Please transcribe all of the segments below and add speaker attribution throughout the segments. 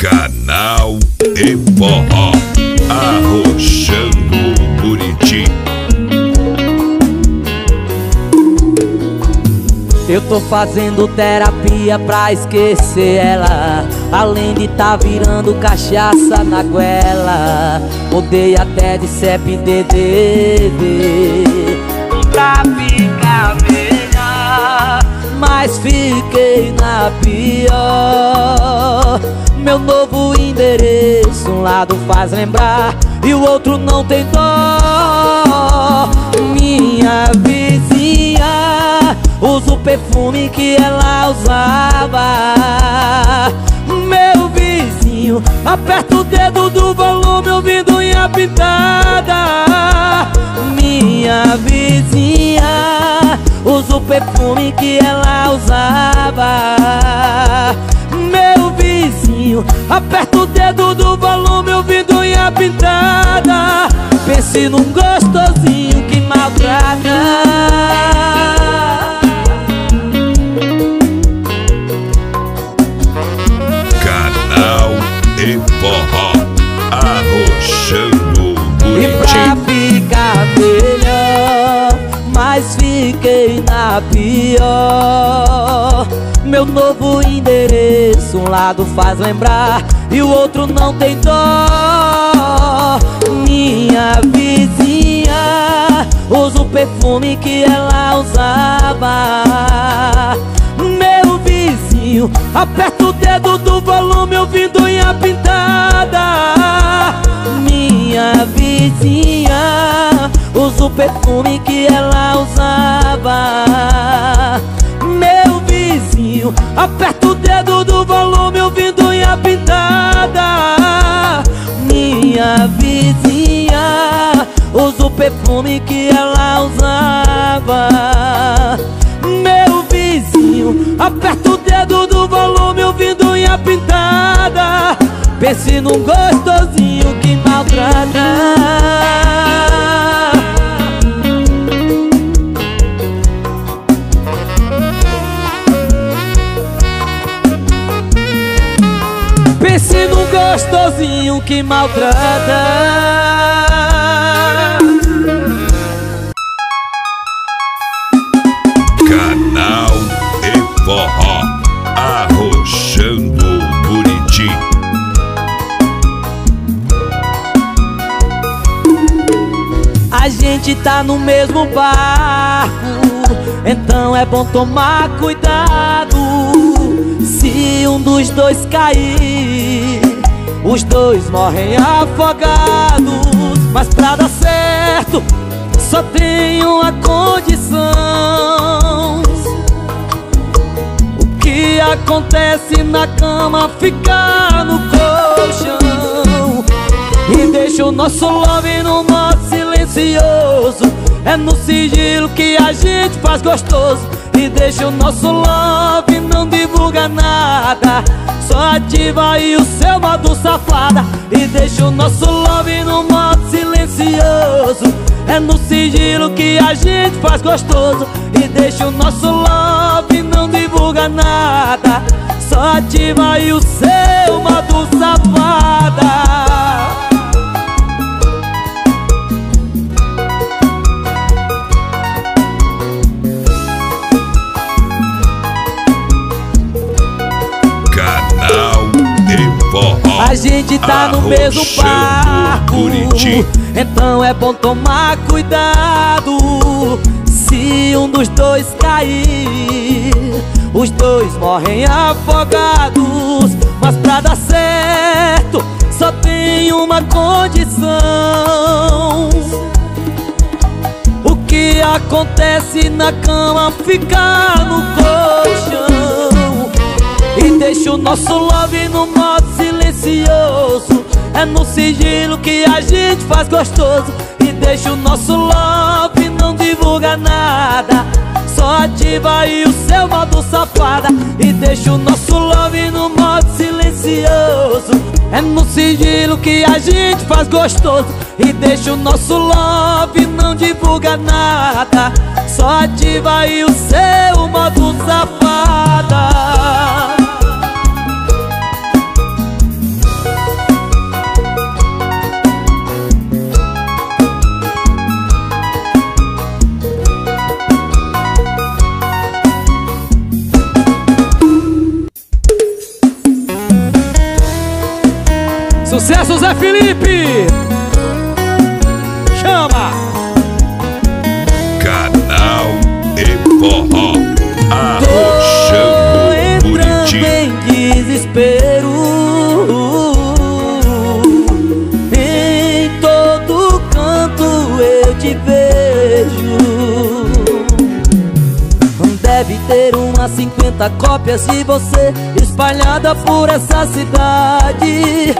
Speaker 1: Canal e Forró Arrochando Buriti.
Speaker 2: Eu tô fazendo terapia pra esquecer ela Além de tá virando cachaça na goela Mudei até de CEP DDD Pra ficar melhor Mas fiquei na pior Meu novo endereço Um lado faz lembrar E o outro não tem dó. Minha vizinha Usa o perfume que ela usava. Meu vizinho Aperta o dedo do volume ouvindo unha pintada Minha vizinha Usa o perfume que ela usava Meu vizinho Aperta o dedo do volume ouvindo unha pintada. Pense num gostosinho que maltrata
Speaker 1: Canal e Forró Arrochando
Speaker 2: E pra ficar melhor Mas fiquei na pior Meu novo endereço. Um lado faz lembrar E o outro não tem dó. Minha vizinha Usa o perfume que ela usava. Meu vizinho Aperta o dedo do volume ouvindo unha pintada. Minha vizinha Usa o perfume que ela usava vizinho Aperta o dedo do volume ouvindo unha pintada Minha vizinha Usa o perfume que ela usava. Meu vizinho Aperta o dedo do volume ouvindo unha pintada Pense num gostosinho que maltrata gostosinho que maltrata
Speaker 1: Canal e Forró Arrochando Buriti
Speaker 2: A gente tá no mesmo barco, então é bom tomar cuidado. Se um dos dois cair, os dois morrem afogados. Mas pra dar certo, só tem uma condição. O que acontece na cama fica no colchão. E deixa o nosso love no modo silencioso É no sigilo que a gente faz gostoso E deixa o nosso love não divulga nada. Só ativa aí o seu modo safada. E deixa o nosso love no modo silencioso. É no sigilo que a gente faz gostoso. E deixa o nosso love não divulga nada. Só ativa aí o seu modo safada A gente tá no mesmo barco. Então é bom tomar cuidado. Se um dos dois cair Os dois morrem afogados. Mas pra dar certo Só tem uma condição. O que acontece na cama fica no colchão e deixa o nosso love no modo silencioso. É no sigilo que a gente faz gostoso. E deixa o nosso love não divulga nada. Só ativa aí o seu modo safada. E deixa o nosso love no modo silencioso. É no sigilo que a gente faz gostoso. E deixa o nosso love não divulga nada. Só ativa aí o seu modo safada Sucesso Zé Felipe! Chama!
Speaker 1: Canal e forró. Arrochando
Speaker 2: entrando
Speaker 1: Buriti.
Speaker 2: em desespero Em todo canto eu te vejo Deve ter umas 50 cópias de você Espalhada por essa cidade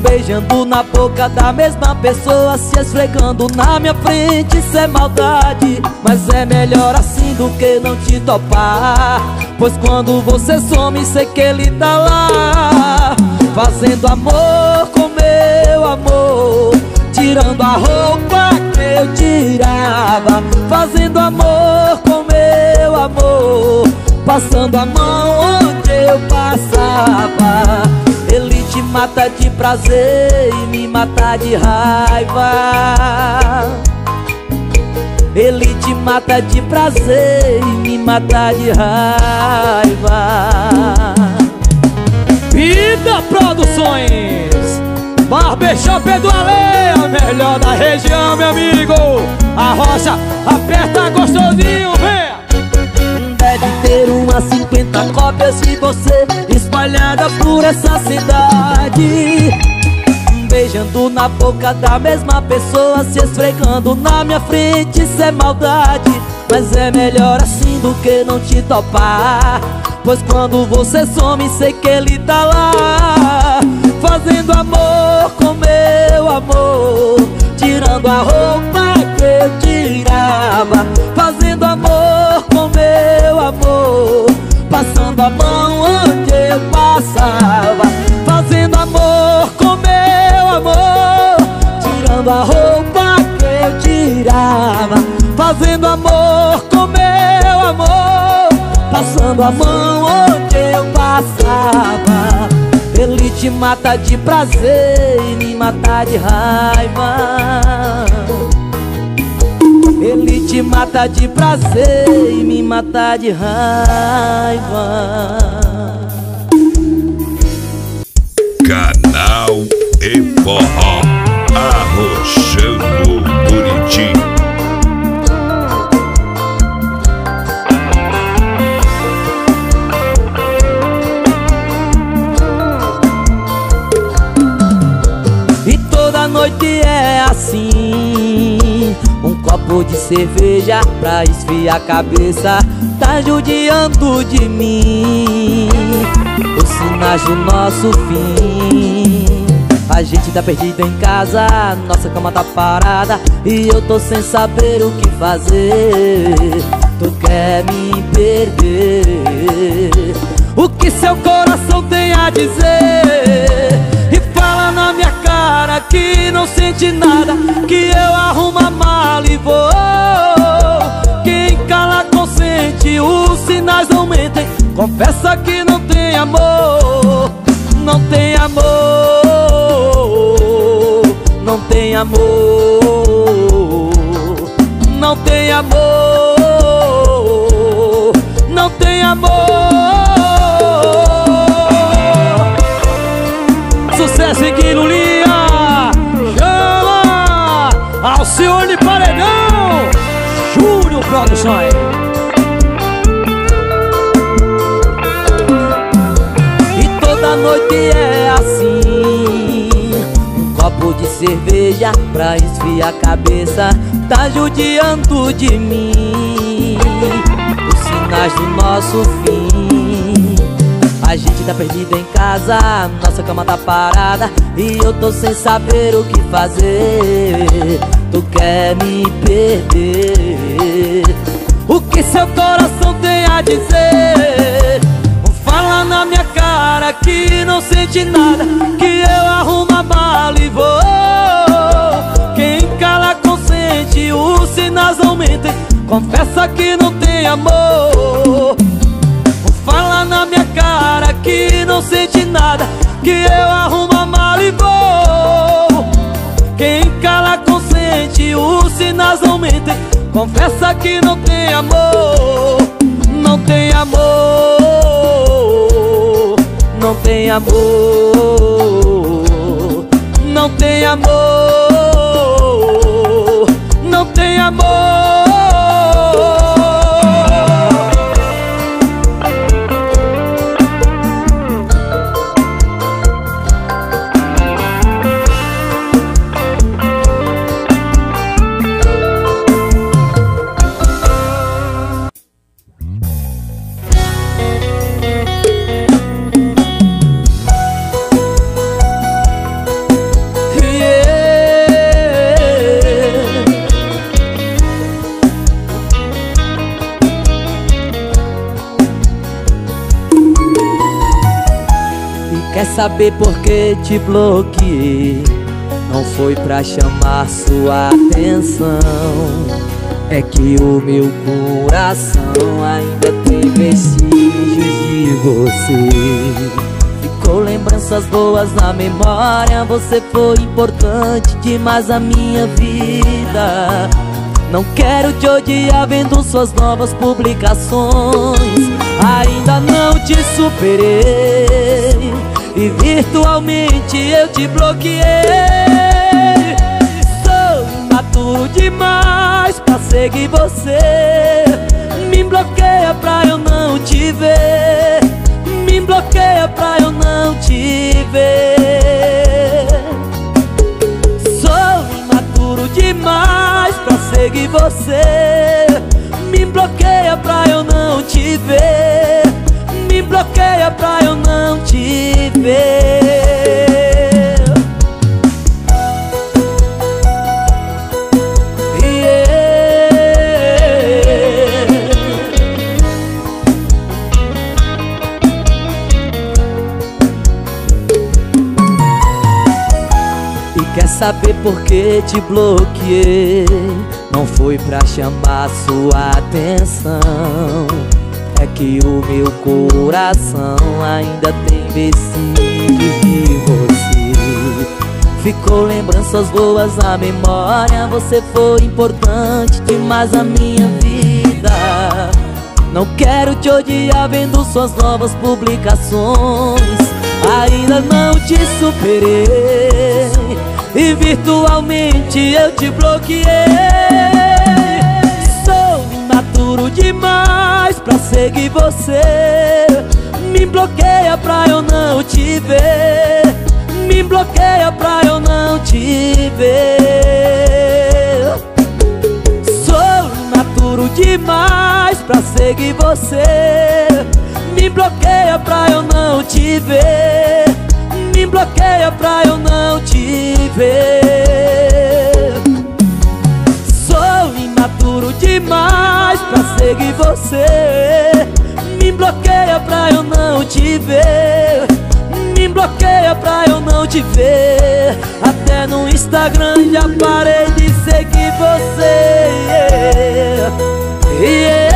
Speaker 2: Beijando na boca da mesma pessoa Se esfregando na minha frente Isso é maldade. Mas é melhor assim do que não te topar. Pois quando você some Sei que ele tá lá Fazendo amor com meu amor Tirando a roupa que eu tirava Fazendo amor com meu amor Passando a mão onde eu passava mata de prazer e me mata de raiva. Ele te mata de prazer e me mata de raiva. Vida Produções! Barbershop é do Ale, a melhor da região, meu amigo. A rocha aperta gostosinho, vem! Deve ter umas 50 cópias de você Espalhada por essa cidade. Beijando na boca da mesma pessoa Se esfregando na minha frente Isso é maldade. Mas é melhor assim do que não te topar. Pois quando você some Sei que ele tá lá Fazendo amor com meu amor. Tirando a roupa que eu tirava Fazendo amor Passando a mão onde eu passava Fazendo amor com meu amor Tirando a roupa que eu tirava Fazendo amor com meu amor Passando a mão onde eu passava. Ele te mata de prazer e me mata de raiva Ele te mata de prazer e me mata de raiva
Speaker 1: Canal e forró. Arrochando Buriti.
Speaker 2: E toda noite é assim copo de cerveja pra esfriar a cabeça. Tá judiando de mim Os sinais do nosso fim. A gente tá perdido em casa Nossa cama tá parada E eu tô sem saber o que fazer. Tu quer me perder? O que seu coração tem a dizer cara que não sente nada Que eu arrumo a mala e vou. Quem cala consente, os sinais não mentem Confessa que não tem amor Não tem amor Não tem amor Não tem amor noite é assim. Um copo de cerveja pra esfriar a cabeça Tá judiando de mim. Os sinais do nosso fim. A gente tá perdido em casa, nossa cama tá parada E eu tô sem saber o que fazer. Tu quer me perder? O que seu coração tem a dizer? Na minha cara que não sente nada Que eu arrumo a mala e vou. Quem cala consente, os sinais não mentem Confessa que não tem amor. Fala na minha cara que não sente nada Que eu arrumo a mala e vou. Quem cala consente, os sinais não mentem Confessa que não tem amor. Não tem amor Não tem amor não tem amor, não tem amor. Saber por que te bloqueei. Não foi pra chamar sua atenção. É que o meu coração ainda tem vestígios de você. Ficou lembranças boas na memória. Você foi importante demais na minha vida. Não quero te odiar vendo suas novas publicações. Ainda não te superei e virtualmente eu te bloqueei. Sou imaturo demais pra seguir você. Me bloqueia pra eu não te ver. Me bloqueia pra eu não te ver. Sou imaturo demais pra seguir você. Me bloqueia pra eu não te ver bloqueia pra eu não te ver. E quer saber por que te bloqueei? Não foi pra chamar sua atenção É que o meu coração ainda tem vestígios de você. Ficou lembranças boas na memória. Você foi importante demais na minha vida. Não quero te odiar vendo suas novas publicações. Ainda não te superei. E virtualmente eu te bloqueei. Sou imaturo demais pra seguir você. Me bloqueia pra eu não te ver. Me bloqueia pra eu não te ver. Sou imaturo demais pra seguir você. Me bloqueia pra eu não te ver. Me bloqueia pra eu não te ver Imaturo demais pra seguir você Me bloqueia pra eu não te ver Me bloqueia pra eu não te ver Até no Instagram já parei de seguir você. Yeah.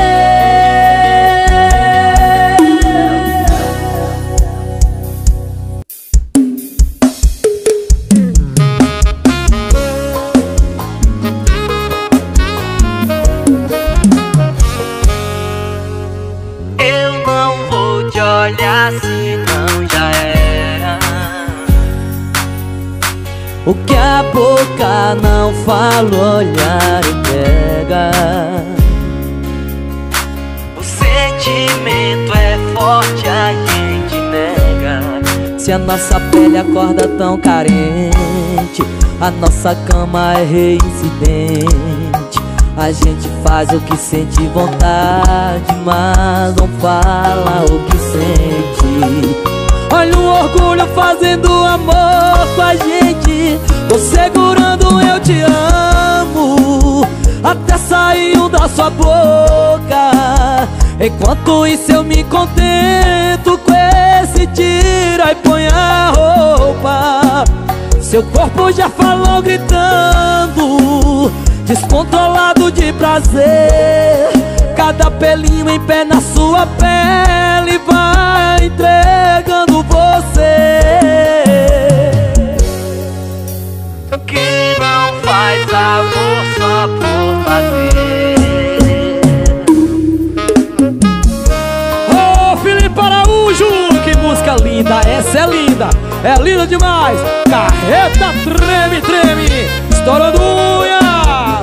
Speaker 2: O que a boca não fala, o olhar entrega
Speaker 3: O sentimento é forte, a gente nega.
Speaker 2: Se a nossa pele acorda tão carente A nossa cama é reincidente. A gente faz o que sente vontade Mas não fala o que sente Olha o orgulho fazendo amor com a gente. Tô segurando eu te amo. Até saiu da sua boca. Enquanto isso eu me contento com esse tira e põe a roupa. Seu corpo já falou gritando. Descontrolado de prazer. Cada pelinho em pé na sua pele Vai entregando você
Speaker 3: que não faz amor só por fazer.
Speaker 2: Ô Felipe Araújo, que música linda
Speaker 4: Essa é linda, é linda demais. Carreta treme, treme, estourando unha.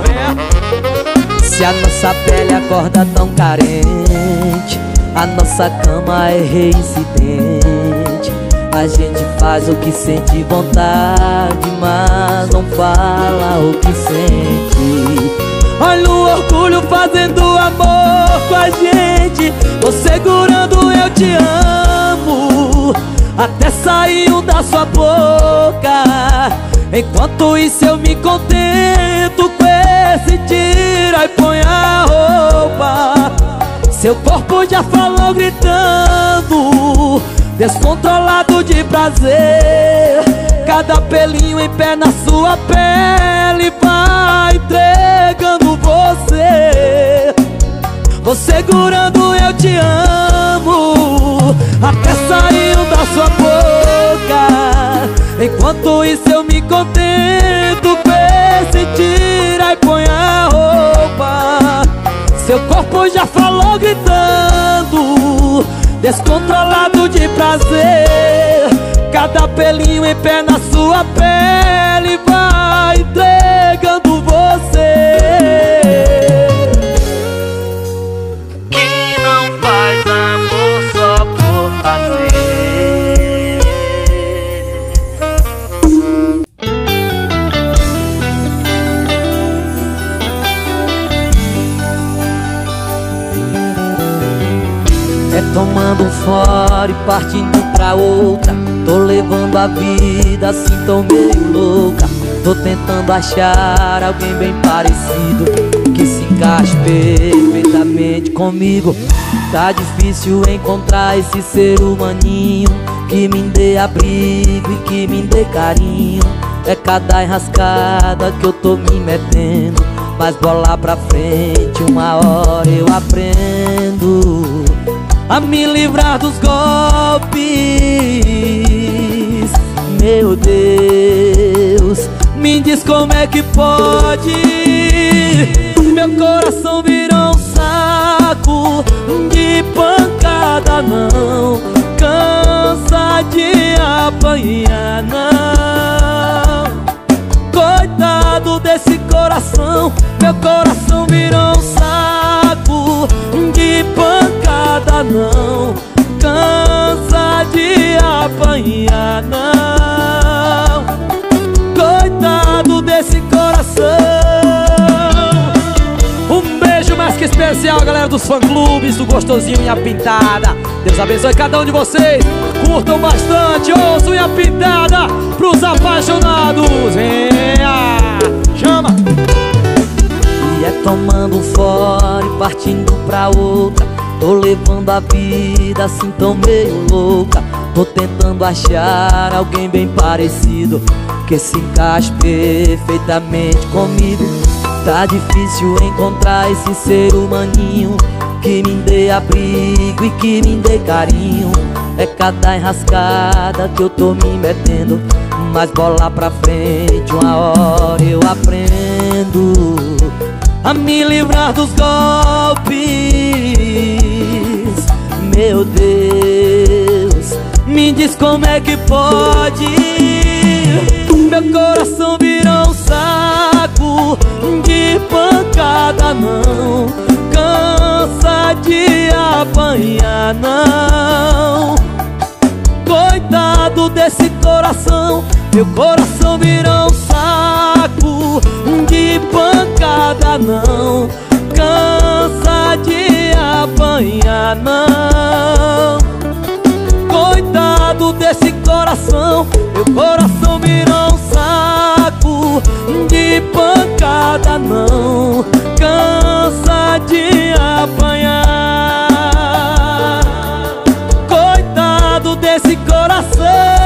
Speaker 4: É.
Speaker 2: Se a nossa pele acorda tão carente, a nossa cama é reincidente. A gente faz o que sente vontade, mas não fala o que sente.
Speaker 4: Olha o orgulho fazendo amor com a gente. Vou segurando eu te amo. Até saiu da sua boca. Enquanto isso eu me contento com esse tira e põe a roupa Seu corpo já falou gritando Descontrolado de prazer. Cada pelinho em pé na sua pele Vai entregando você. Vou segurando eu te amo Até saiu da sua boca. Enquanto isso eu me contento Com esse tira e põe a Seu corpo já falou gritando Descontrolado de prazer. Cada pelinho em pé na sua pele Vai entregando
Speaker 2: tomando um fora e partindo pra outra. Tô levando a vida assim, tô meio louca. Tô tentando achar alguém bem parecido Que se encaixe perfeitamente comigo. Tá difícil encontrar esse ser humaninho Que me dê abrigo e que me dê carinho. É cada enrascada que eu tô me metendo Mas bola pra frente, uma hora eu aprendo a me livrar dos golpes. Meu Deus, me diz como é que pode. Meu coração virou um saco de pancada, não cansa de apanhar, não. Coitado desse coração, meu coração virou um saco de pancada, não cansa de apanhar, não. Coitado desse coração.
Speaker 4: Um beijo mais que especial, galera dos fã-clubes do Gostosinho e a Pintada. Deus abençoe cada um de vocês. Curtam bastante, ouçam e a Pintada pros apaixonados. Venha, chama.
Speaker 2: E é tomando fora e partindo pra outra Tô levando a vida assim tão meio louca. Tô tentando achar alguém bem parecido Que se encaixe perfeitamente comigo. Tá difícil encontrar esse ser humaninho Que me dê abrigo e que me dê carinho. É cada enrascada que eu tô me metendo Mas bola pra frente, uma hora eu aprendo. A me livrar dos golpes. Meu Deus, me diz como é que pode. Meu coração virou um saco de pancada, não cansa de apanhar, não. Coitado desse coração, meu coração virou um saco de pancada, não cansa de apanhar, não. Coitado desse coração, meu coração virou um saco de pancada, não cansa de apanhar. Coitado desse coração.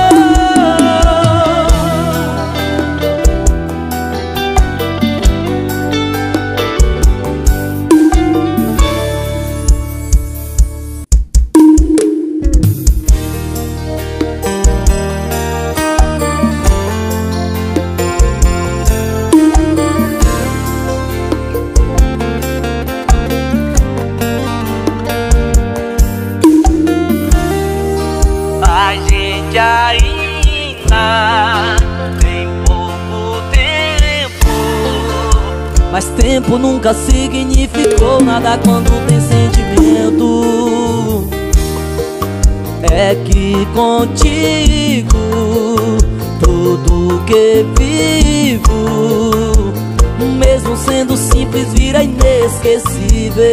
Speaker 5: Tempo
Speaker 2: nunca significou nada quando tem sentimento. É que contigo tudo que vivo, mesmo sendo simples, vira inesquecível.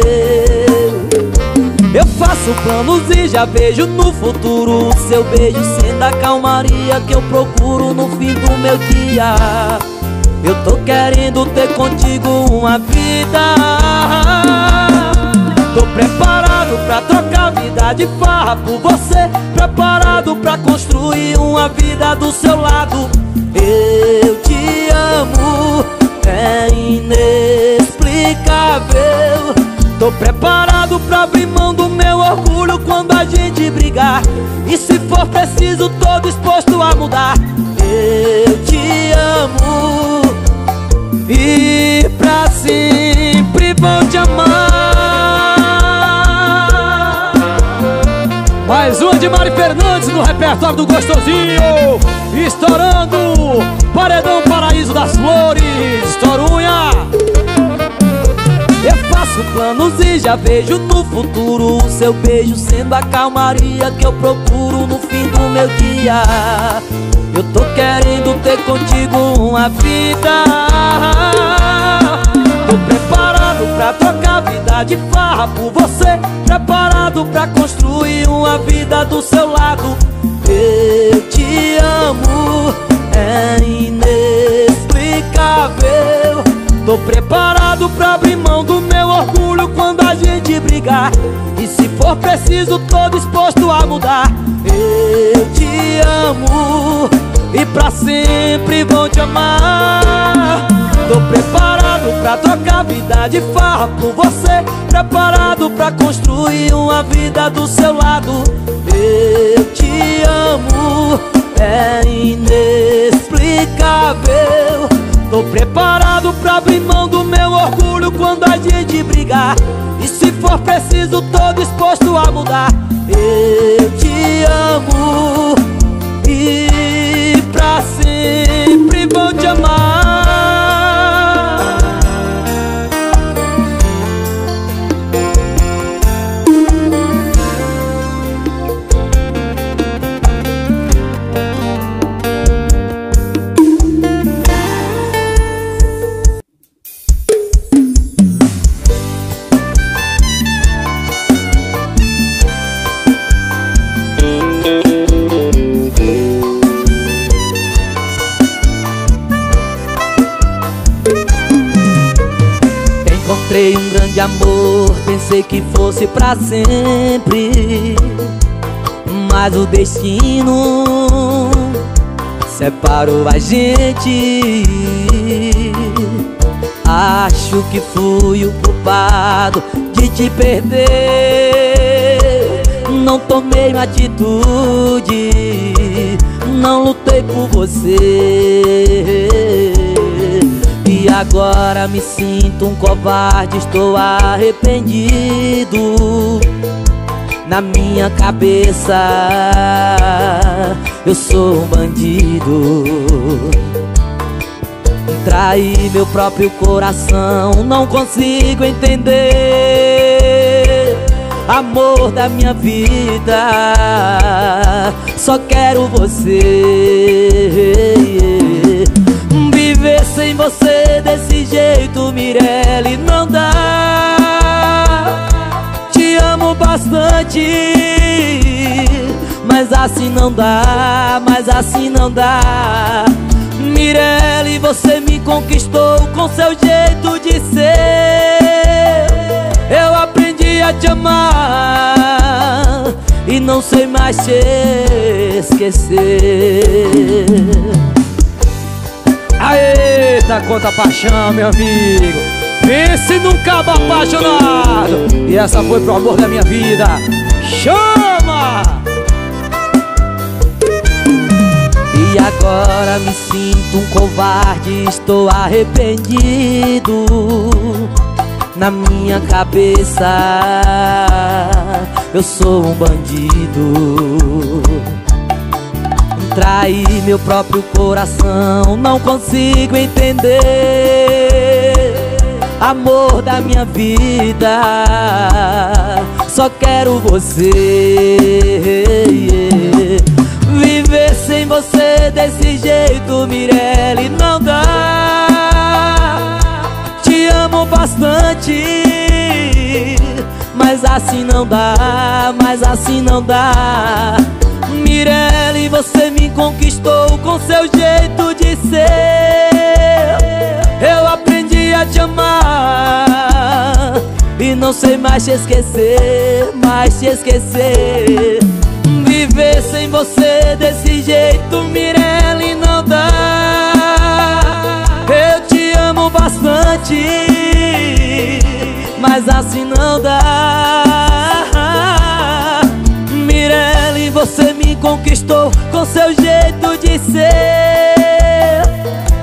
Speaker 2: Eu faço planos e já vejo no futuro seu beijo sendo a calmaria que eu procuro no fim do meu dia. Eu tô querendo ter contigo uma vida. Tô preparado pra trocar vida de farra por você. Preparado pra construir uma vida do seu lado. Eu te amo, é inexplicável. Tô preparado pra abrir mão do meu orgulho quando a gente brigar. E se for preciso, tô disposto a mudar. Eu te amo e pra sempre vou te amar.
Speaker 4: Mais uma de Mari Fernandes no repertório do Gostosinho Estourando Paredão Paraíso das Flores Estorunha
Speaker 2: Eu faço planos e já vejo no futuro o seu beijo sendo a calmaria que eu procuro no fim do meu dia. Eu tô querendo ter contigo uma vida. Tô preparado pra trocar vida de farra por você. Preparado pra construir uma vida do seu lado. Eu te amo, é inexplicável. Tô preparado pra abrir mão do meu orgulho quando a gente brigar. E se for preciso, tô disposto a mudar. Eu te amo e pra sempre vou te amar. Tô preparado pra trocar vida de farra por você. Preparado pra construir uma vida do seu lado. Eu te amo, é inexplicável. Tô preparado pra abrir mão do meu orgulho quando a gente brigar. E se for preciso, tô disposto a mudar. Eu te amo que fosse pra sempre. Mas o destino separou a gente. Acho que fui o culpado de te perder. Não tomei uma atitude, não lutei por você. E agora me sinto um covarde, estou arrependido. Na minha cabeça, eu sou um bandido. Traí meu próprio coração, não consigo entender. Amor da minha vida, só quero você. Viver sem você desse jeito, Mirelle, não dá. Te amo bastante, mas assim não dá, mas assim não dá. Mirelle, você me conquistou com seu jeito de ser. Eu aprendi a te amar e não sei mais te esquecer.
Speaker 4: Eita, quanta paixão, meu amigo Pense num cabo apaixonado E essa foi pro amor da minha vida Chama!
Speaker 2: E agora me sinto um covarde, estou arrependido. Na minha cabeça, eu sou um bandido. Trair meu próprio coração, não consigo entender. Amor da minha vida, só quero você. Viver sem você desse jeito, Mirelle, não dá. Te amo bastante, mas assim não dá, mas assim não dá. Mirelle, você me conquistou com seu jeito de ser. Eu aprendi a te amar E não sei mais te esquecer, mais te esquecer. Viver sem você desse jeito, Mirelle, não dá. Eu te amo bastante Mas assim não dá você me conquistou com seu jeito de ser.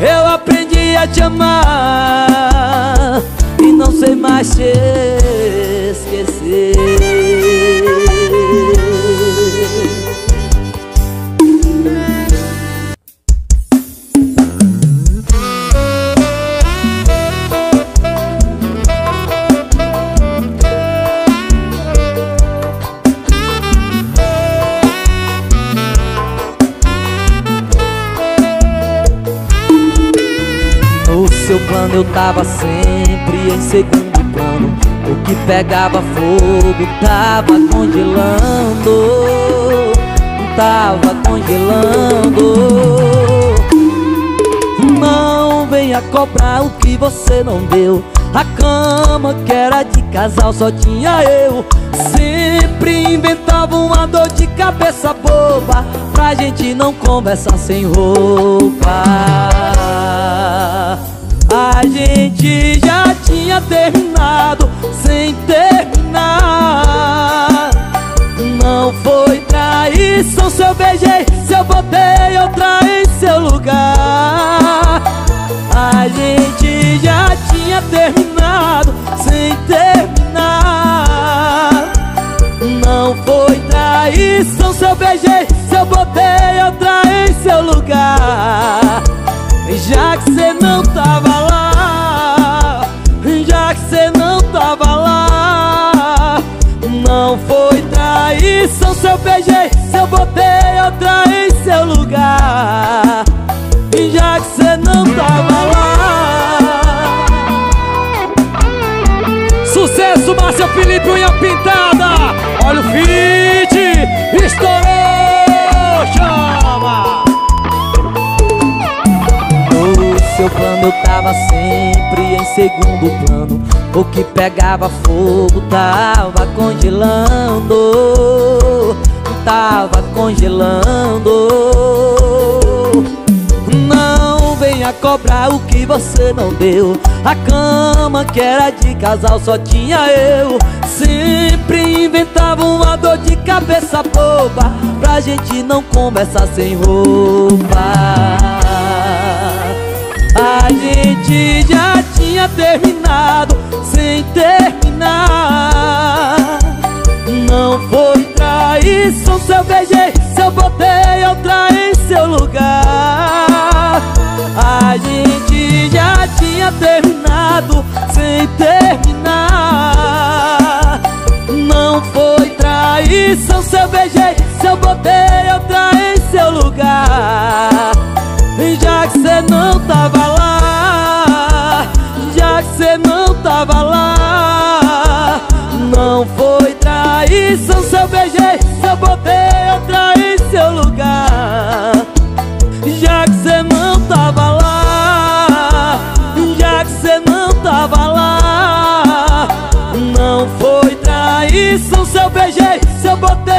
Speaker 2: Eu aprendi a te amar E não sei mais te esquecer seu plano eu tava sempre em segundo plano. O que pegava fogo tava congelando. Tava congelando. Não venha cobrar o que você não deu. A cama que era de casal só tinha eu. Sempre inventava uma dor de cabeça boba Pra gente não conversar sem roupa a gente já tinha terminado sem terminar. Não foi traição se eu beijei, se eu botei outra em seu lugar. A gente já tinha terminado sem terminar. Não foi traição se eu beijei, se eu botei outra em seu lugar. Já que cê não tava traição se eu beijei Se eu botei outra em seu lugar. Já que cê não tava lá. Sucesso, Márcia Felipe, unha pintada. Olha o feat, estourou, seu plano eu tava sempre em segundo plano. O que pegava fogo tava congelando Tava congelando. Não venha cobrar o que você não deu. A cama que era de casal só tinha eu. Sempre inventava uma dor de cabeça boba Pra gente não conversar sem roupa a gente já tinha terminado sem terminar. Não foi traição se eu beijei, se eu botei outra em seu lugar. A gente já tinha terminado sem terminar. Não foi traição se eu beijei, se eu botei outra em seu lugar. Já que cê não tava eu botei outra em seu lugar. Já que cê não tava lá Já que cê não tava lá Não foi traição se eu beijei Se eu botei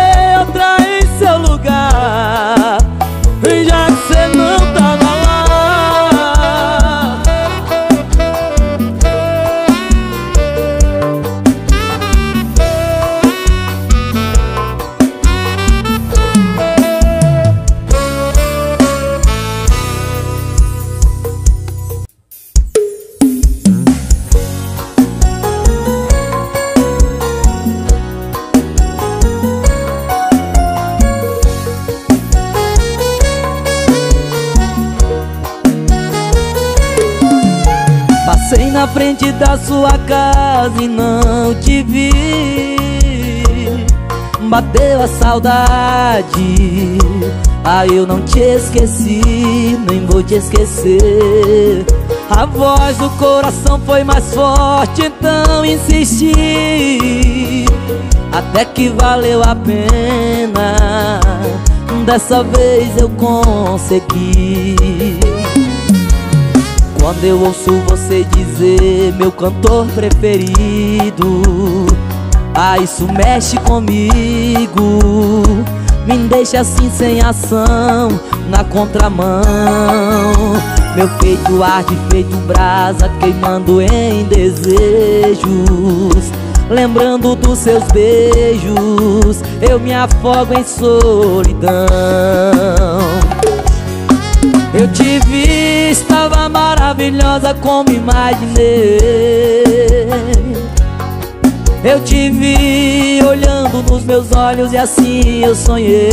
Speaker 2: saudade. Ah, eu não te esqueci, nem vou te esquecer. A voz do coração foi mais forte, então insisti. Até que valeu a pena Dessa vez eu consegui. Quando eu ouço você dizer meu cantor preferido Ah, isso mexe comigo. Me deixa assim sem ação, na contramão. Meu peito arde feito brasa, queimando em desejos. Lembrando dos seus beijos, eu me afogo em solidão. Eu te vi, estava maravilhosa como imaginei Eu te vi olhando nos meus olhos e assim eu sonhei.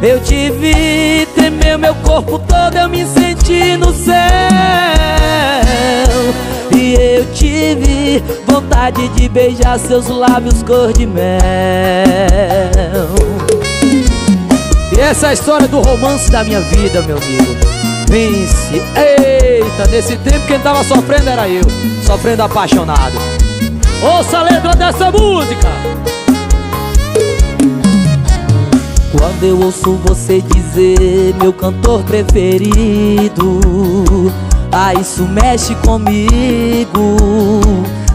Speaker 2: Eu te vi, tremeu meu corpo todo, eu me senti no céu. E eu tive vontade de beijar seus lábios cor de mel.
Speaker 4: E essa é a história do romance da minha vida, meu amigo Vince, eita, nesse tempo quem tava sofrendo era eu Sofrendo apaixonado. Ouça a letra dessa música.
Speaker 2: Quando eu ouço você dizer meu cantor preferido Ah, isso mexe comigo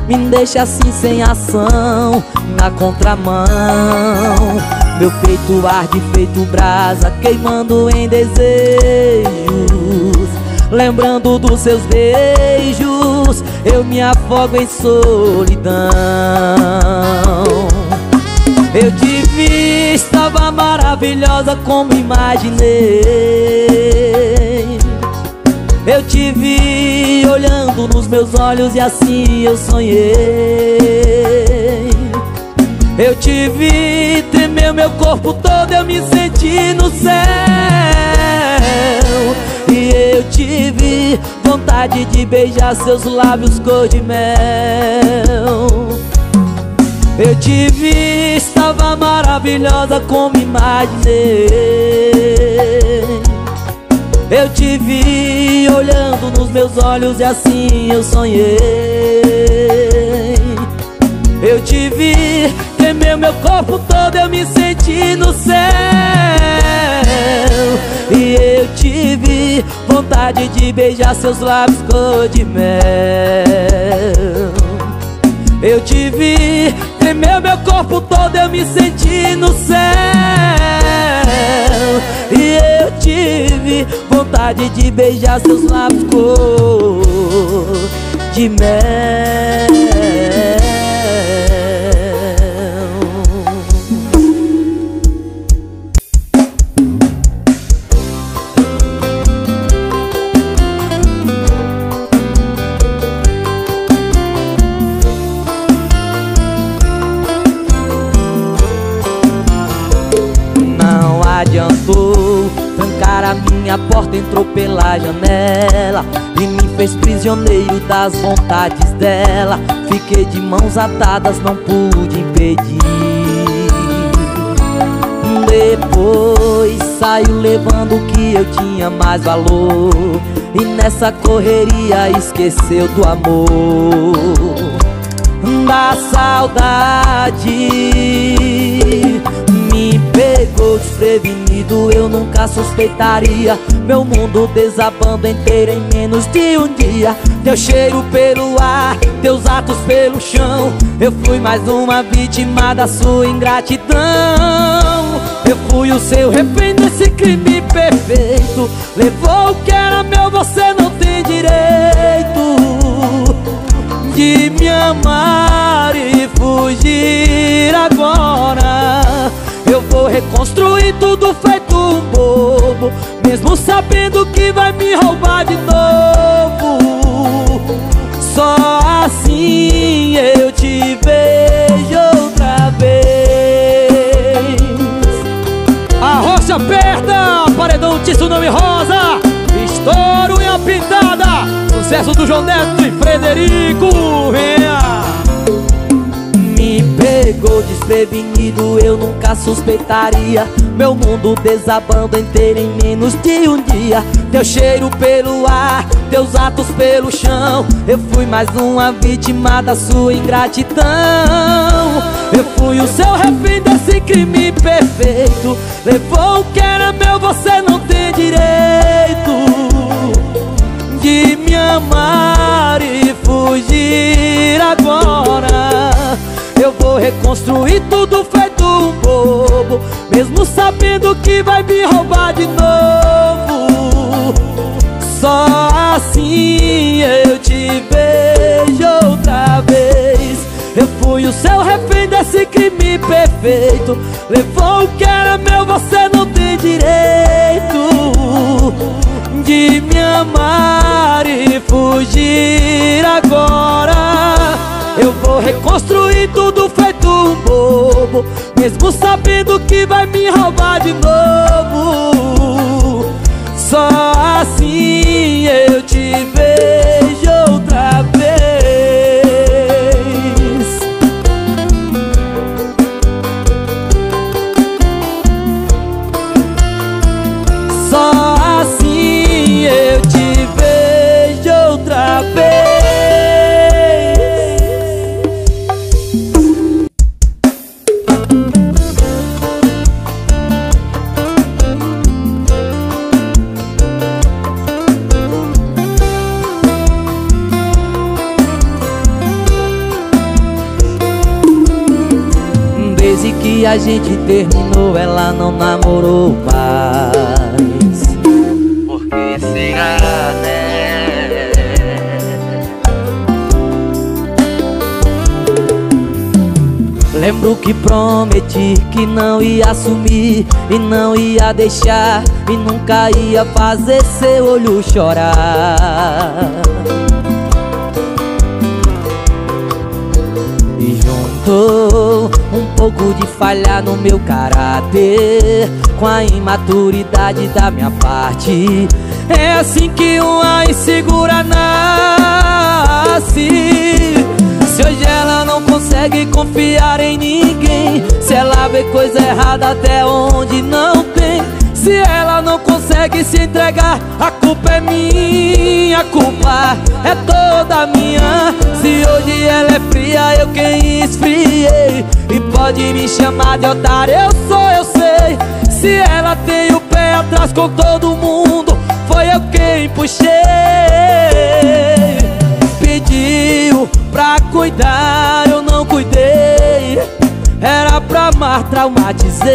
Speaker 2: Me deixa assim sem ação, na contramão. Meu peito arde feito brasa, queimando em desejos Lembrando dos seus beijos, eu me afogo em solidão. Eu te vi, estava maravilhosa como imaginei. Eu te vi olhando nos meus olhos e assim eu sonhei. Eu te vi, tremeu meu corpo todo, eu me senti no céu Eu tive vontade de beijar seus lábios cor de mel. Eu te vi, estava maravilhosa como imaginei. Eu te vi olhando nos meus olhos e assim eu sonhei. Eu te vi, tremeu meu corpo todo, eu me senti no céu E eu tive vontade de beijar seus lábios cor de mel. Eu te vi, tremeu meu corpo todo, eu me senti no céu. E eu tive vontade de beijar seus lábios cor de mel minha porta, entrou pela janela E me fez prisioneiro das vontades dela. Fiquei de mãos atadas, não pude impedir. Depois saiu levando o que eu tinha mais valor. E nessa correria esqueceu do amor. Da saudade me pegou desprevenido, eu nunca suspeitaria. Meu mundo desabando inteiro em menos de um dia. Teu cheiro pelo ar, teus atos pelo chão. Eu fui mais uma vítima da sua ingratidão. Eu fui o seu refém desse crime perfeito. Levou o que era meu, você não tem direito de me amar e fugir agora Eu vou reconstruir tudo feito um bobo Mesmo sabendo que vai me roubar de novo. Só assim eu te vejo outra vez.
Speaker 4: A rocha aperta, paredão tsunami rosa. Estouro e a pintada Sucesso do João Neto e Frederico Venha
Speaker 2: Pegou desprevenido, eu nunca suspeitaria. Meu mundo desabando inteiro em menos de um dia. Teu cheiro pelo ar, teus atos pelo chão. Eu fui mais uma vítima da sua ingratidão. Eu fui o seu refém desse crime perfeito. Levou o que era meu, você não tem direito De me amar e fugir agora Eu vou reconstruir tudo feito um bobo Mesmo sabendo que vai me roubar de novo. Só assim eu te vejo outra vez. Eu fui o seu refém desse crime perfeito. Levou o que era meu, você não tem direito De me amar e fugir agora. Eu vou reconstruir tudo Mesmo sabendo que vai me roubar de novo. Só assim eu te vejo Desde que a gente terminou, ela não namorou mais
Speaker 5: Por que será, né?
Speaker 2: Lembro que prometi que não ia assumir E não ia deixar E nunca ia fazer seu olho chorar E juntou um pouco de falha no meu caráter Com a imaturidade da minha parte. É assim que uma insegura nasce. Se hoje ela não consegue confiar em ninguém Se ela vê coisa errada até onde não tem se ela não consegue se entregar, a culpa é minha, a culpa é toda minha. Se hoje ela é fria, eu quem esfriei. E pode me chamar de otário, eu sou, eu sei. Se ela tem o pé atrás com todo mundo, foi eu quem puxei. Pediu pra cuidar, eu não cuidei. Era pra amar, traumatizei.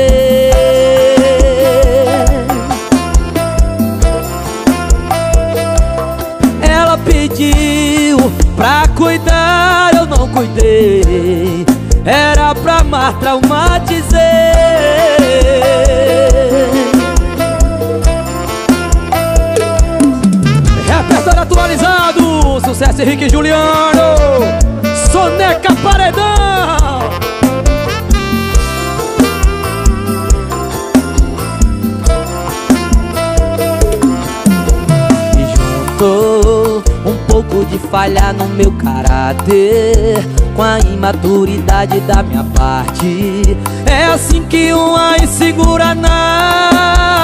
Speaker 2: Pediu pra cuidar, eu não cuidei. Era pra amar, traumatizei.
Speaker 4: Repertório atualizado Sucesso Henrique e Juliano Soneca Paredão
Speaker 2: E juntou falha no meu caráter Com a imaturidade da minha parte É assim que uma insegura nasce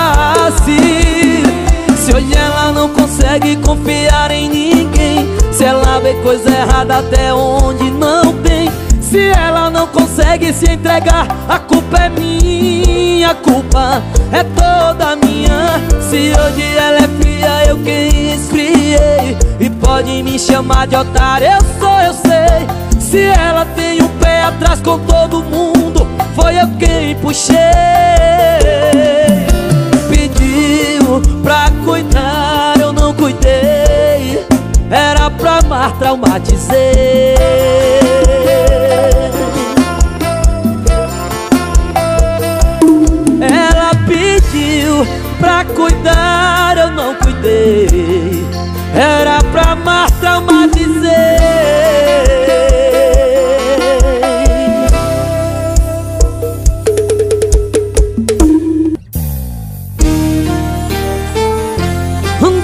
Speaker 2: Se hoje ela não consegue confiar em ninguém Se ela vê coisa errada até onde não tem se ela não consegue se entregar, a culpa é minha, a culpa é toda minha. Se hoje ela é fria, eu quem esfriei. E pode me chamar de otário, eu sou, eu sei. Se ela tem o pé atrás com todo mundo, foi eu quem puxei. Pediu pra cuidar, eu não cuidei. Era pra amar, traumatizei. pra cuidar, eu não cuidei. Era pra amar, traumatizei.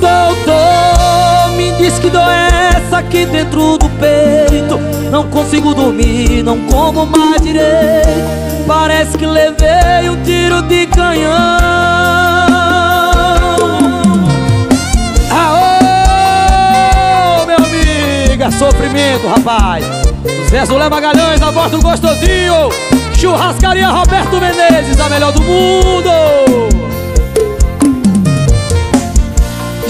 Speaker 2: Doutor, me diz que dor é essa aqui dentro do peito. Não consigo dormir, não como mais direito. Parece que levei um tiro de canhão. Sofrimento, rapaz. Zé Zulé Magalhães, a voz do gostosinho. Churrascaria Roberto Menezes, a melhor do mundo.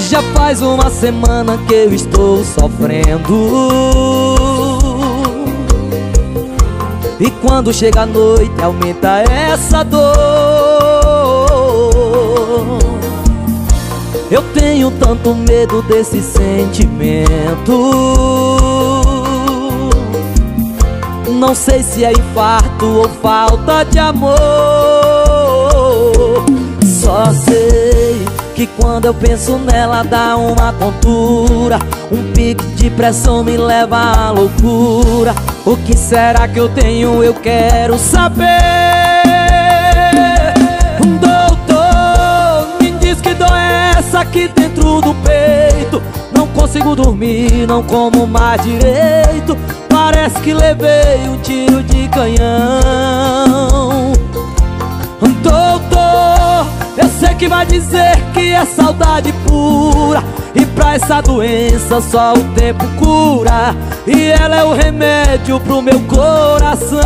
Speaker 2: Já faz uma semana que eu estou sofrendo. E quando chega a noite aumenta essa dor. Eu tenho tanto medo desse sentimento não sei se é infarto ou falta de amor. Só sei que quando eu penso nela dá uma tontura. Um pique de pressão me leva à loucura. O que será que eu tenho? Eu quero saber. Doutor, me diz que dor é essa aqui dentro do peito. Não consigo dormir, não como mais direito Parece que levei um tiro de canhão. Doutor, eu sei que vai dizer que é saudade pura. E pra essa doença só o tempo cura. E ela é o remédio pro meu coração.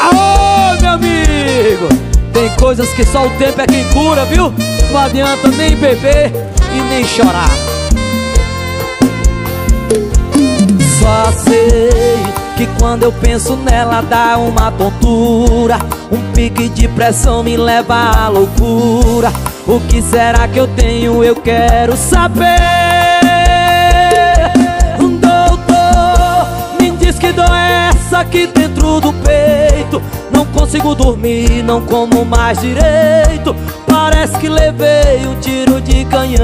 Speaker 2: Aô, meu amigo! Tem coisas que só o tempo é quem cura, viu? Não adianta nem beber e nem chorar. Só sei que quando eu penso nela dá uma tontura. Um pique de pressão me leva à loucura. O que será que eu tenho? Eu quero saber. Doutor, me diz que dor é essa aqui dentro do peito Não consigo dormir, não como mais direito. Parece que levei um tiro de canhão.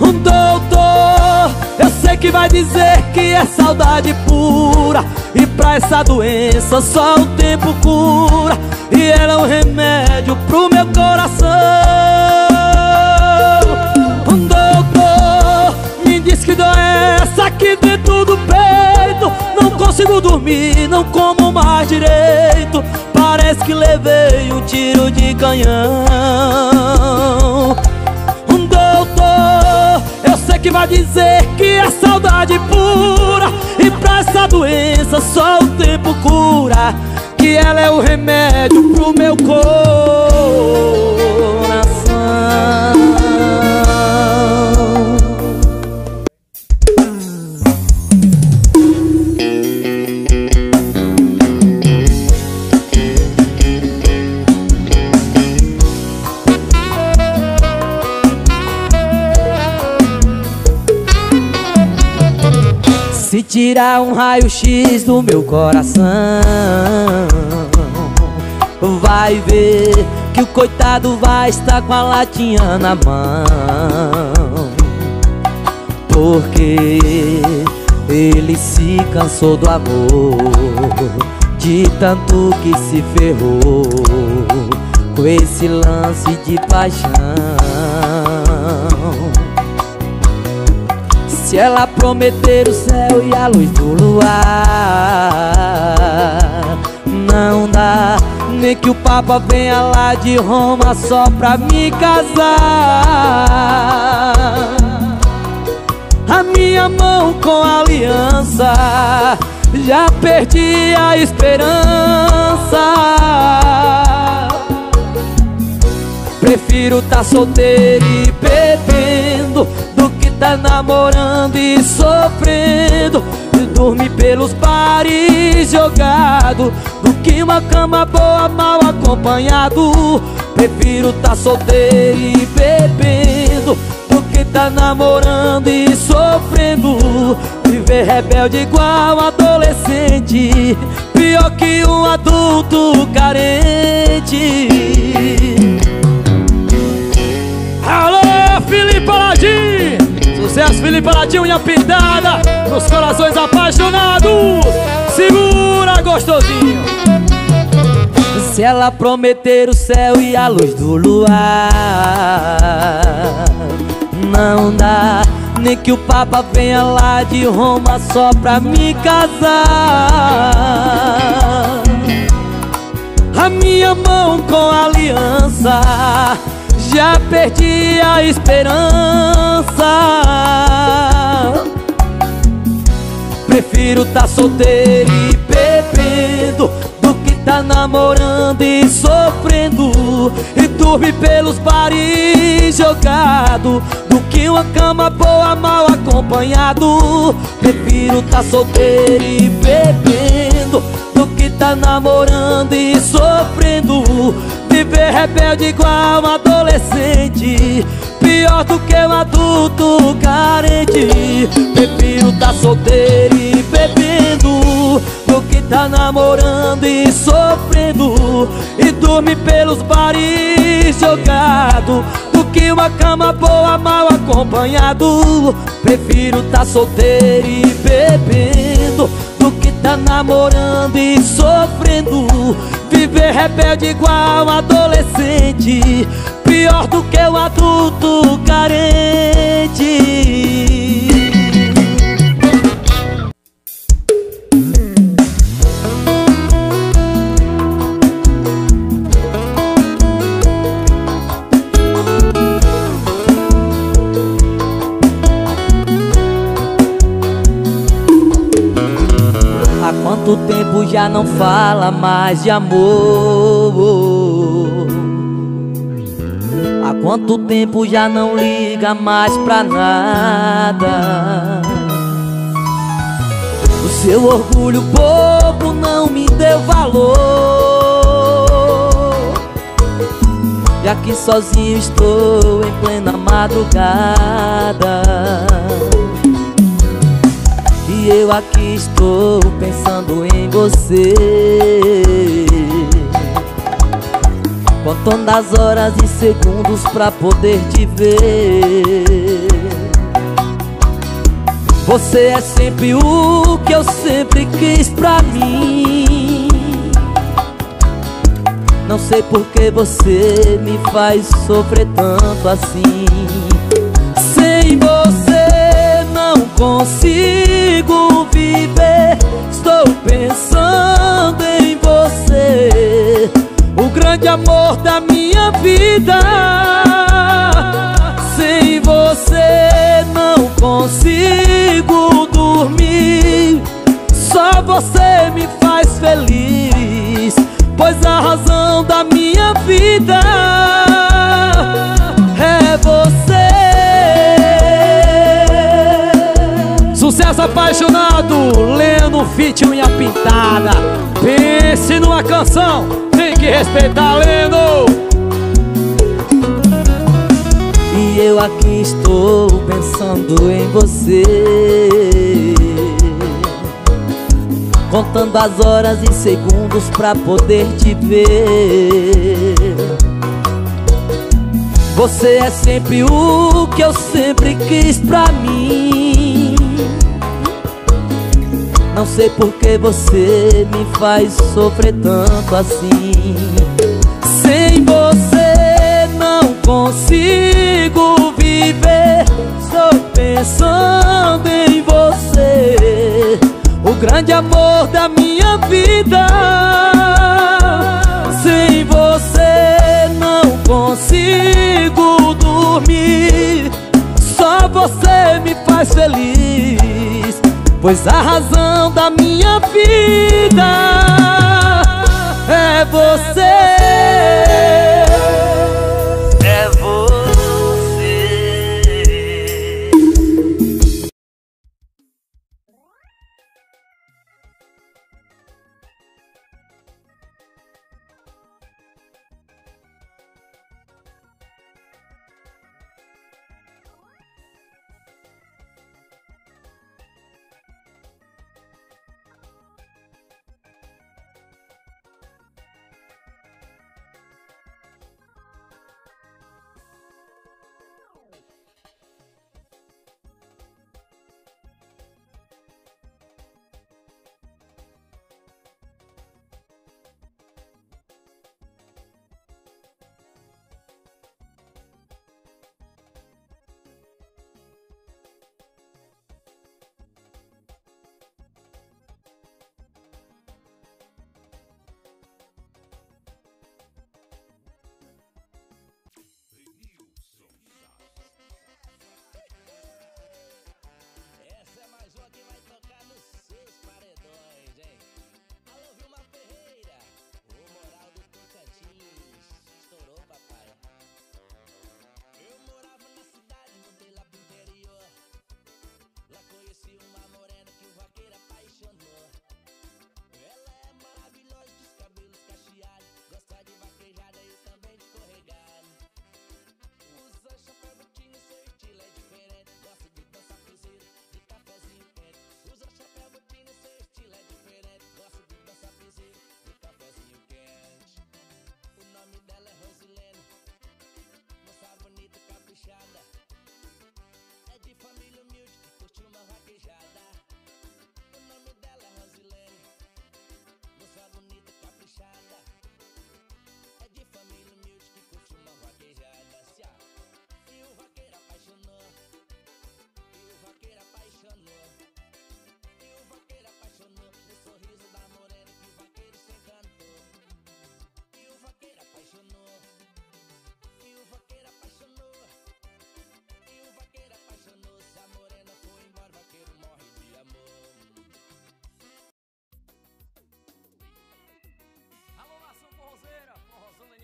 Speaker 2: Doutor, eu sei que vai dizer que é saudade pura. E pra essa doença só o tempo cura. E ela é um remédio pro meu coração. Doutor, me diz que dor é essa aqui dentro do peito consigo dormir, não como mais direito. Parece que levei um tiro de canhão. Doutor, eu sei que vai dizer que é saudade pura. E pra essa doença só o tempo cura Que ela é o remédio pro meu coração tirar um raio-x do meu coração. Vai ver que o coitado vai estar com a latinha na mão. Porque ele se cansou do amor De tanto que se ferrou Com esse lance de paixão Se ela prometer o céu e a luz do luar Não dá nem que o Papa venha lá de Roma só pra me casar. A minha mão com a aliança Já perdi a esperança. Prefiro tá solteiro e bebendo tá namorando e sofrendo. E dormir pelos bares jogado. Do que uma cama boa mal acompanhado. Prefiro tá solteiro e bebendo. Do que tá namorando e sofrendo. Viver rebelde igual adolescente. Pior que um adulto carente. Alô, Felipe Aladim! Sucesso, Felipe Paladinho, unha pintada. Nos corações apaixonados. Segura, gostosinho.
Speaker 6: Se
Speaker 2: ela prometer o céu e a luz do luar Não dá nem que o Papa venha lá de Roma só pra me casar. A minha mão com a aliança Já perdi a esperança. Prefiro tá solteiro e bebendo Do que tá namorando e sofrendo. E dormir pelos bares jogado Do que uma cama boa mal acompanhado. Prefiro tá solteiro e bebendo tá namorando e sofrendo. Viver rebelde igual um adolescente. Pior do que um adulto carente. Prefiro tá solteiro e bebendo. Do que tá namorando e sofrendo. E dormir pelos bares jogado. Do que uma cama boa mal acompanhado. Prefiro tá solteiro e bebendo Do que tá namorando e sofrendo. Viver rebelde igual adolescente Pior do que um adulto carente quanto tempo já não fala mais de amor? Há quanto tempo já não liga mais pra nada? O seu orgulho bobo não me deu valor. E aqui sozinho estou em plena madrugada. E eu aqui estou pensando em você. Contando as horas e segundos pra poder te ver. Você é sempre o que eu sempre quis pra mim. Não sei por que você me faz sofrer tanto assim. Sem você consigo viver. Estou pensando em você. O grande amor da minha vida. Sem você não consigo dormir. Só você me faz feliz Pois a razão da minha vida É você
Speaker 4: apaixonado, lendo fit unha pintada. Pense numa canção, tem que respeitar lendo
Speaker 2: E eu aqui estou pensando em você. Contando as horas e segundos pra poder te ver. Você é sempre o que eu sempre quis pra mim Não sei por que você me faz sofrer tanto assim. Sem você não consigo viver. Estou pensando em você. O grande amor da minha vida. Sem você não consigo dormir. Só você me faz feliz Pois a razão da minha vida é você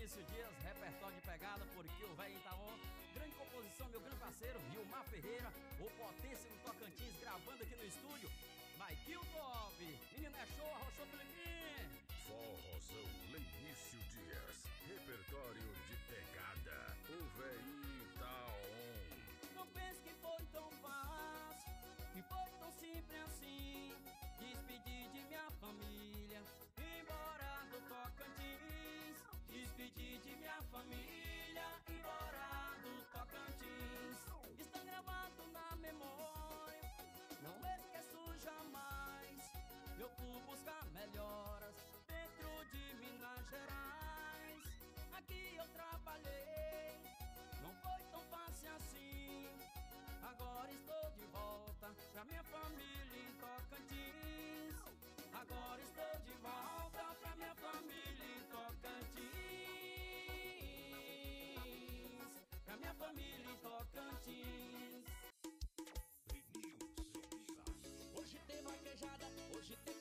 Speaker 7: Maurício Dias, repertório de pegada, porque o velho Itaon. Grande composição, meu grande parceiro, Vilmar Ferreira, o potência do Tocantins, gravando aqui no estúdio.
Speaker 8: agora estou de volta pra minha família em Tocantins. Pra minha família em Tocantins.
Speaker 9: Hoje tem vaquejada, hoje tem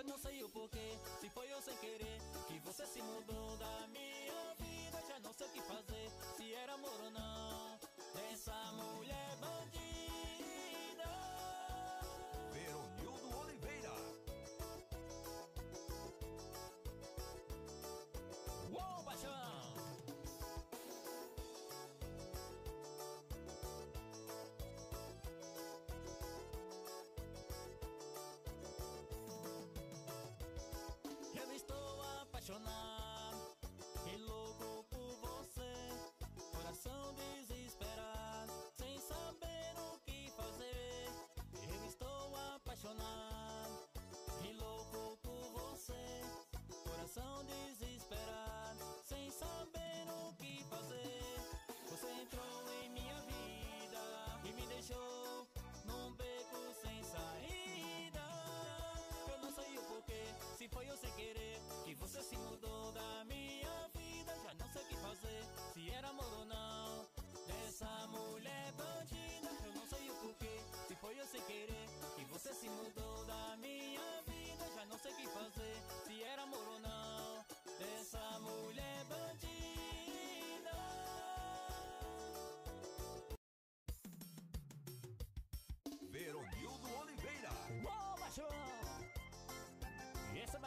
Speaker 9: Eu
Speaker 8: não sei o porquê, se foi eu sem querer Que você se mudou da minha vida. Já não sei o que fazer, se era amor ou não. Essa mulher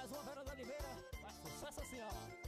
Speaker 8: mais uma Vera da Oliveira. Faz sucesso assim, ó.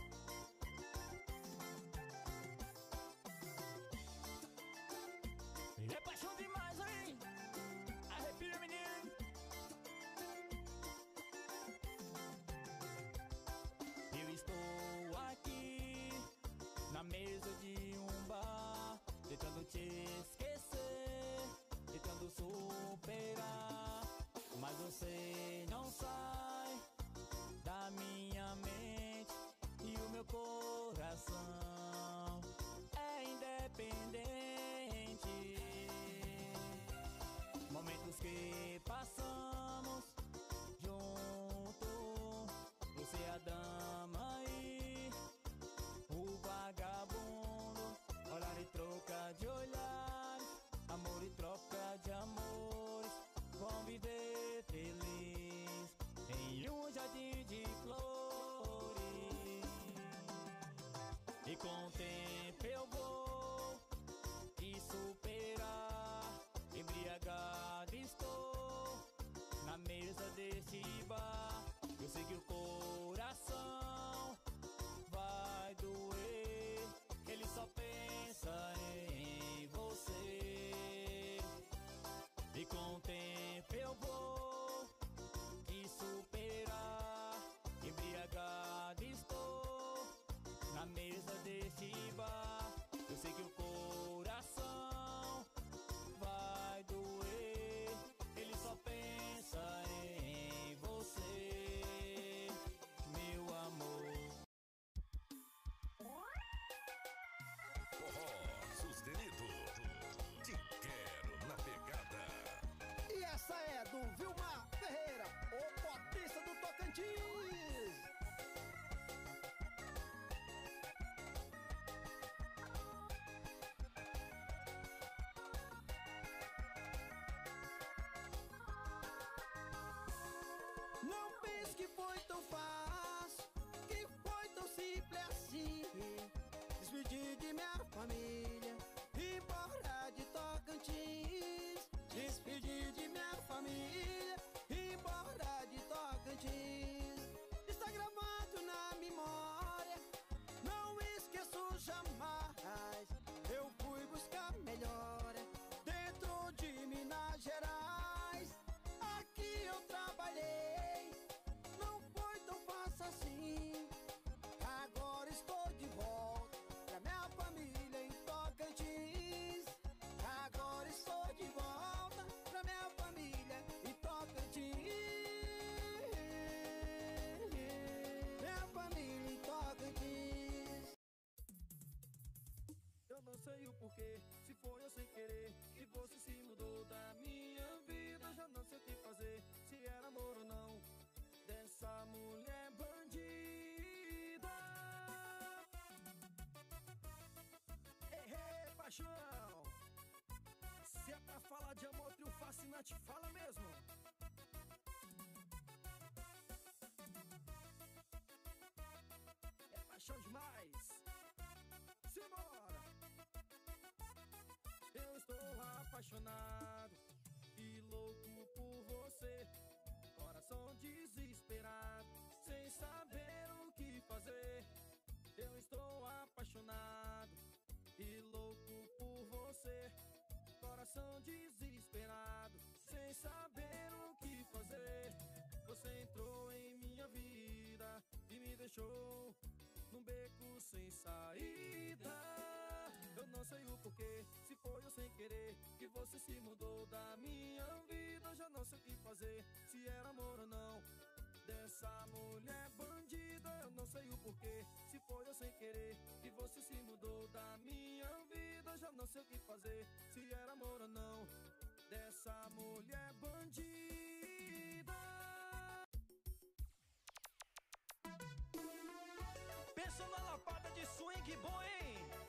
Speaker 1: Sustenido. Te quero na pegada.
Speaker 10: E essa é do Vilmar Ferreira, o potista do Tocantins.
Speaker 11: Apaixonado e louco por você. Coração desesperado, sem saber o que fazer. Eu estou apaixonado e louco por você. Coração desesperado, sem saber o que fazer. Você entrou em minha vida e me deixou num beco sem saída. Eu não sei o porquê, se foi eu sem querer, que você se mudou da minha vida. Já não sei o que fazer, se era amor ou não. Dessa mulher bandida, eu não sei o porquê, se foi eu sem querer, que você se mudou da minha vida. Já não sei o que fazer, se era amor ou não. Dessa mulher bandida.
Speaker 8: Pensa na lapada de swing bom, hein?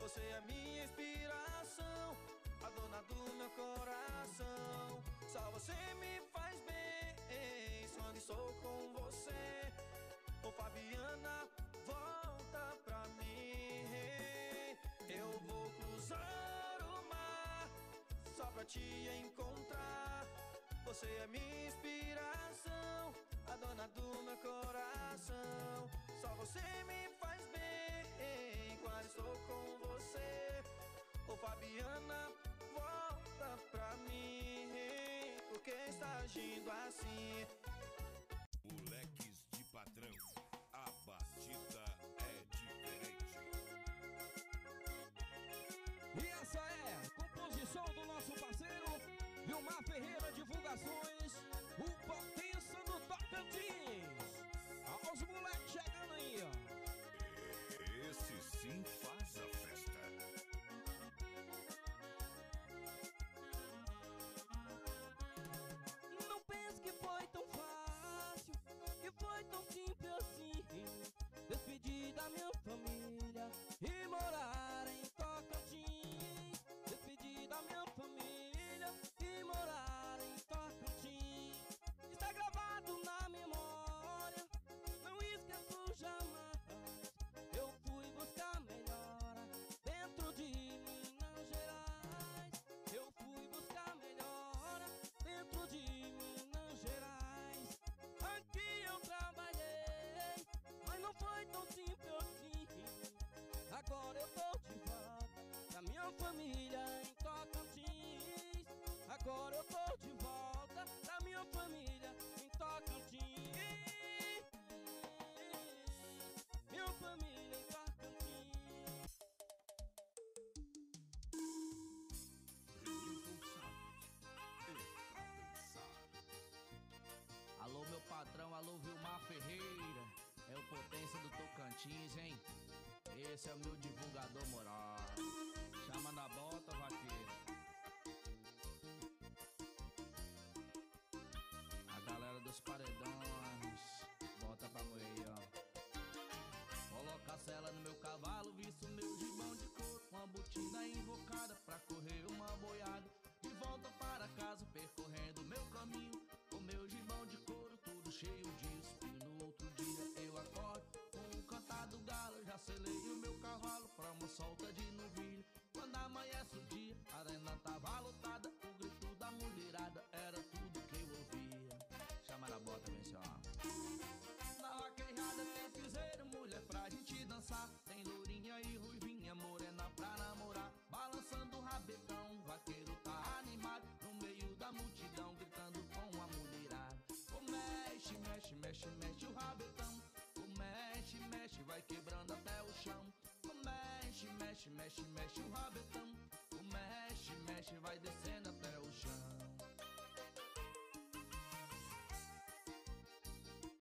Speaker 11: Você é minha inspiração, a dona do meu coração. Só você me faz bem quando estou com você. Ô Fabiana, volta pra mim. Eu vou cruzar o mar só pra te encontrar. Você é minha inspiração, a dona do meu coração. Só você me estou com você. Ô Fabiana, volta pra mim. Por que está agindo assim?
Speaker 1: Moleques de padrão, a batida é diferente.
Speaker 12: E essa é a composição do nosso parceiro Vilmar Ferreira Divulgações, o potência do Tocantins.
Speaker 7: Foi tão simples assim. Despedir da Tocantins,
Speaker 9: hein? Esse é o meu divulgador moral. Mexe, mexe, o rabetão. O mexe, mexe, vai quebrando até o chão. O mexe, mexe, mexe, mexe o rabetão. O mexe, mexe, vai descendo.